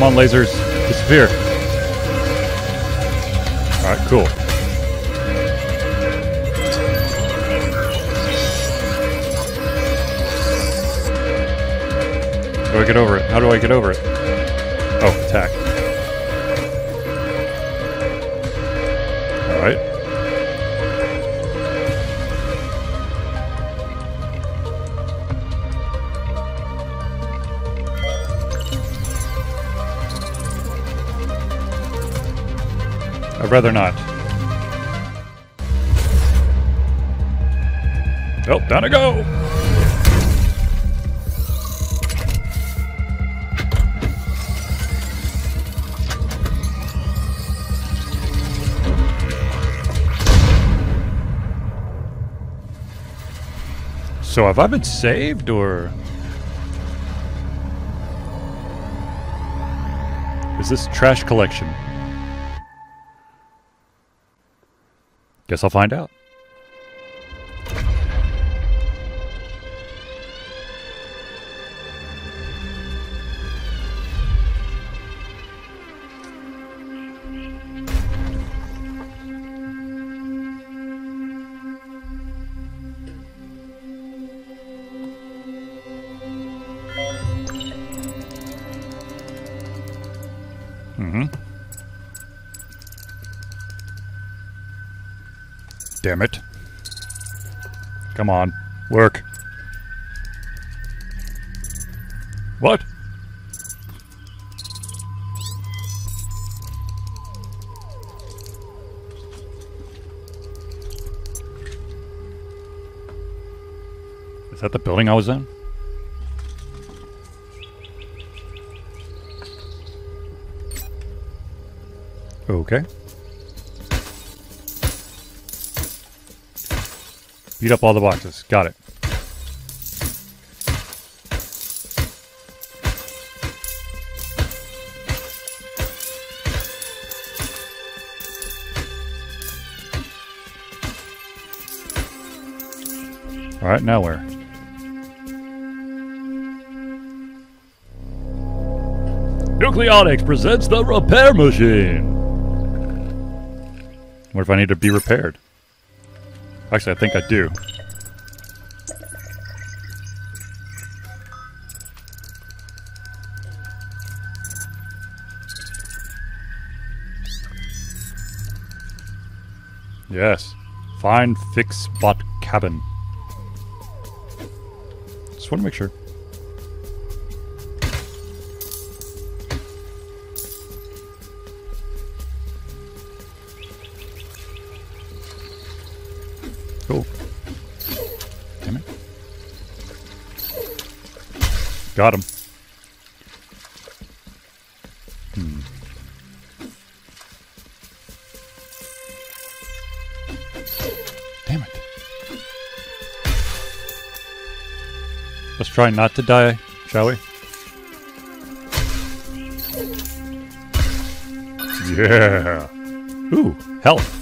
Come on, lasers. Disappear. Alright, cool. How do I get over it? How do I get over it? Oh, attack. I'd rather not. Oh, down I go! So have I been saved, or... Is this trash collection? Guess I'll find out. Damn it. Come on. Work. What? Is that the building I was in? Okay. Beat up all the boxes. Got it. Alright, now where? Nucleonics presents the repair machine! What if I need to be repaired? Actually, I think I do. Yes. Find fix bot cabin. Just want to make sure. Cool. Damn it. Got him. Hmm. Damn it. Let's try not to die, shall we? Yeah. Ooh, health.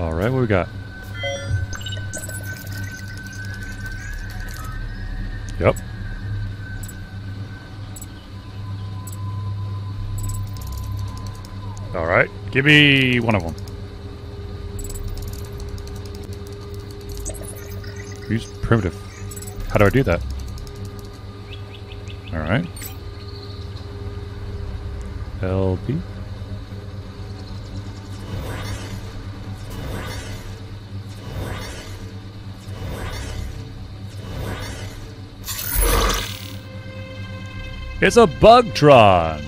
All right, what we got? Yep. All right, give me one of them. Use primitive. How do I do that? All right. LP. Is a Bugtron.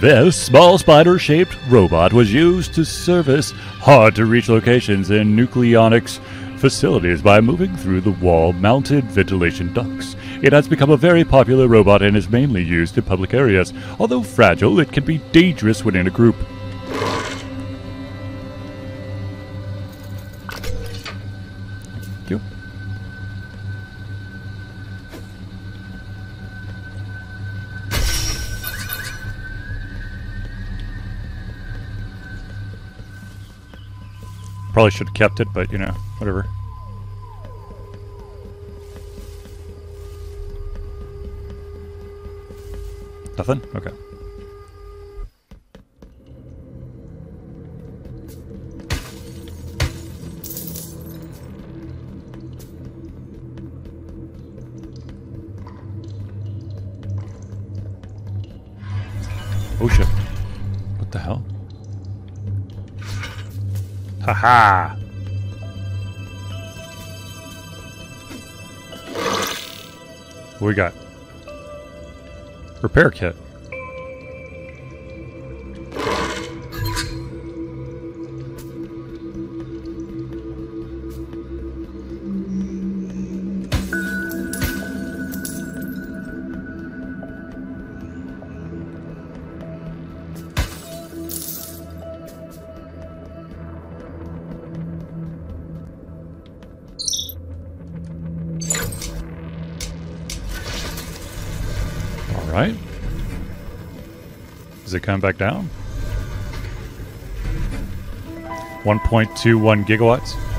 This small spider-shaped robot was used to service hard-to-reach locations in nucleonics facilities by moving through the wall-mounted ventilation ducts. It has become a very popular robot and is mainly used in public areas. Although fragile, it can be dangerous when in a group. Probably should have kept it, but you know, whatever. Nothing? Okay. Oh shit. Haha! What we got? Repair kit. It coming back down? 1.21 gigawatts.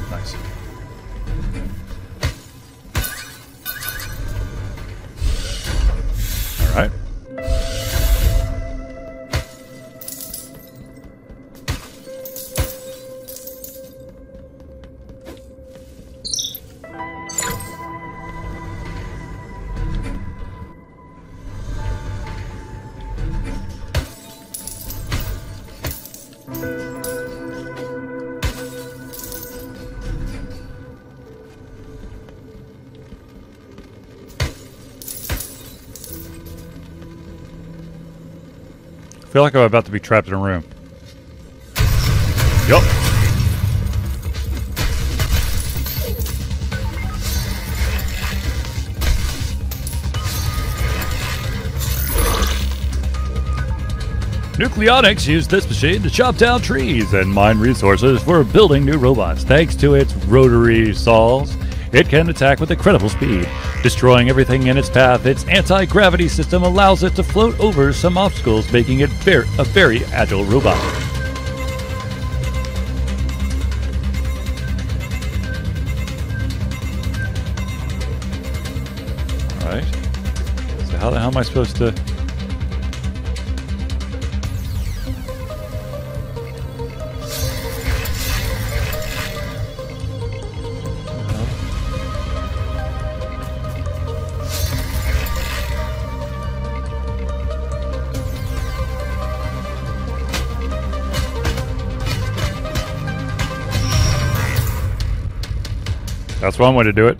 Feel like I'm about to be trapped in a room. Yup. Nucleonics used this machine to chop down trees and mine resources for building new robots. Thanks to its rotary saws, it can attack with incredible speed, destroying everything in its path. Its anti-gravity system allows it to float over some obstacles, making it ver- a very agile robot. Alright. So how the hell am I supposed to... That's one way to do it.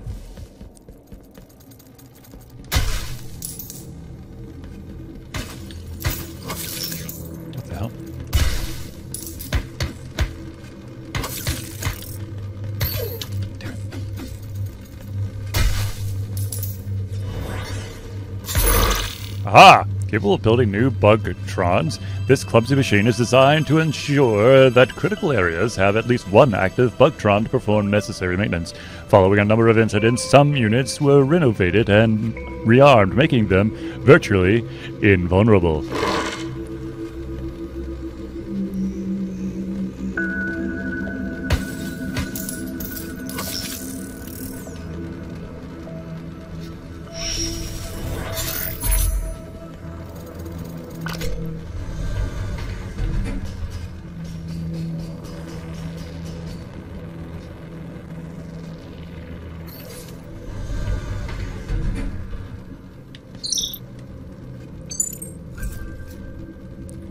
Capable of building new Bugtrons, this clumsy machine is designed to ensure that critical areas have at least one active Bugtron to perform necessary maintenance. Following a number of incidents, some units were renovated and rearmed, making them virtually invulnerable.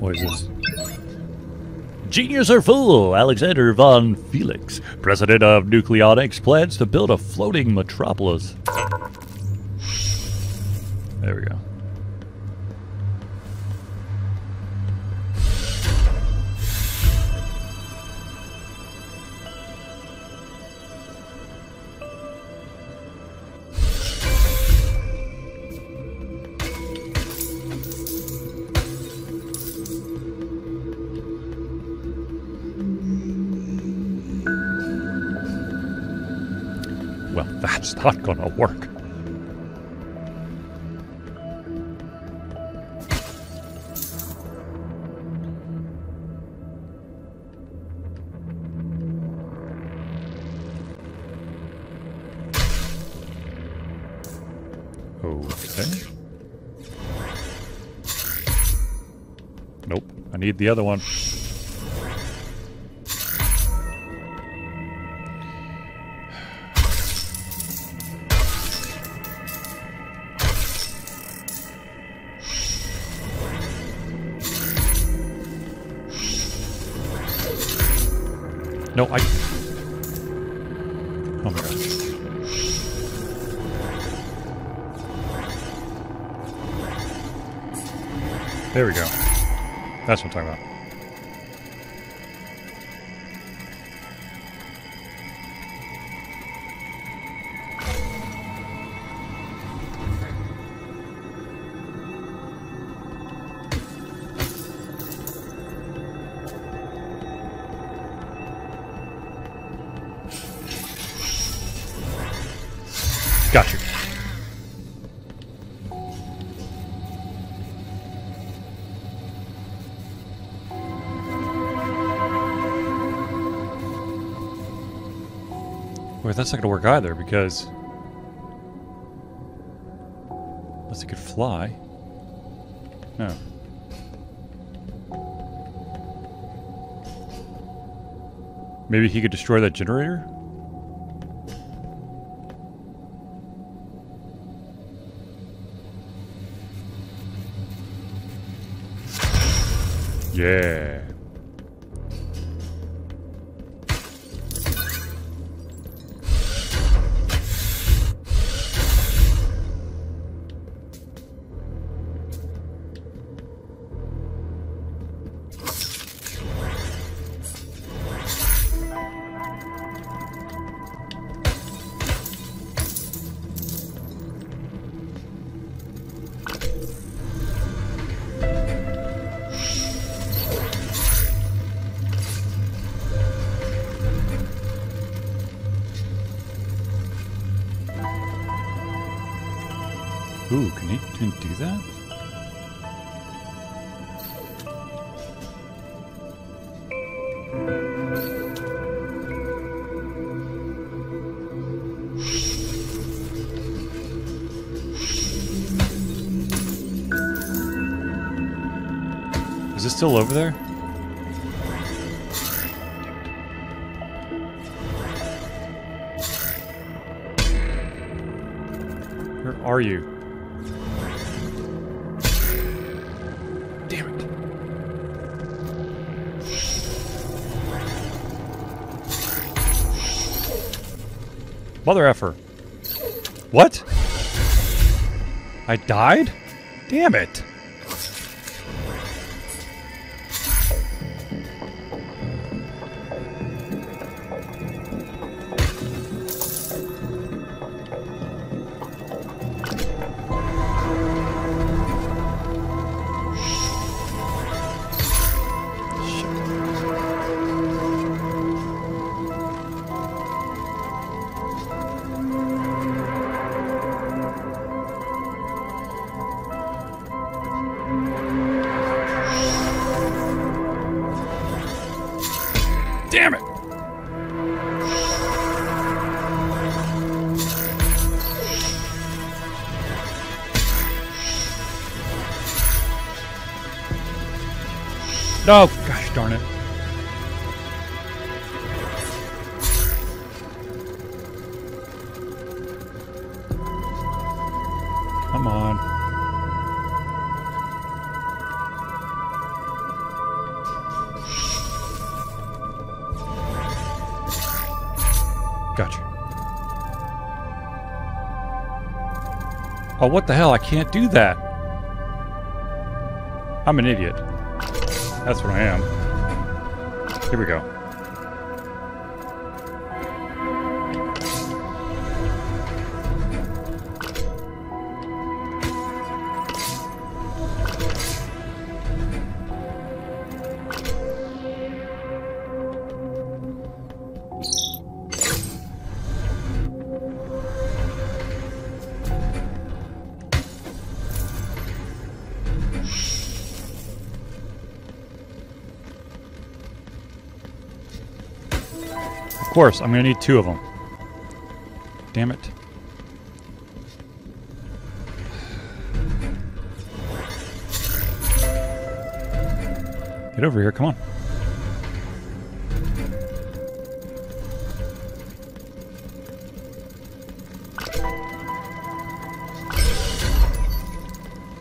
What is this? Genius or fool, Alexander von Felix, president of Nucleonics, plans to build a floating metropolis. There we go. Well, that's not gonna work. Okay. Nope. I need the other one. No, I... Oh my god. There we go. That's what I'm talking about. Got you. Wait, that's not gonna work either because unless it could fly. No. Maybe he could destroy that generator? Yeah. Can do that? Is it still over there? Where are you? Mother effer. What? I died? Damn it. No, gosh darn it. Come on. Gotcha. Oh, what the hell? I can't do that. I'm an idiot. That's what I am. Here we go. Course, I'm gonna need two of them. Damn it. Get over here, come on.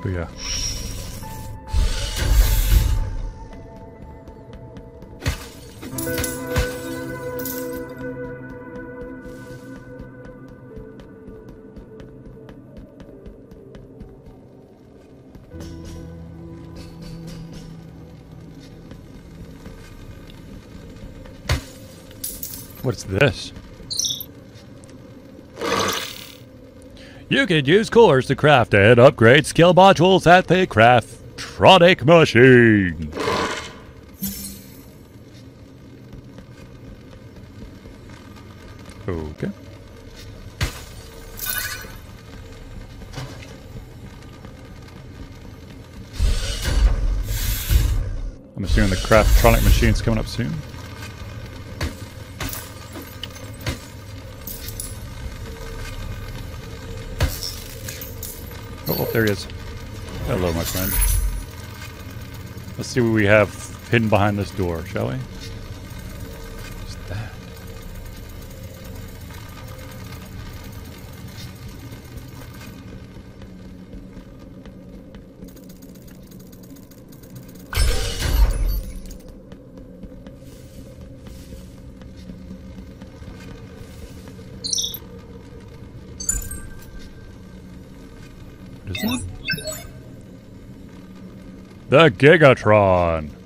Booyah. This? You can use cores to craft and upgrade skill modules at the Craftronic machine. Okay. I'm assuming the Craftronic machine's coming up soon. Oh, there he is. Hello, my friend. Let's see what we have hidden behind this door, shall we? The Gigatron.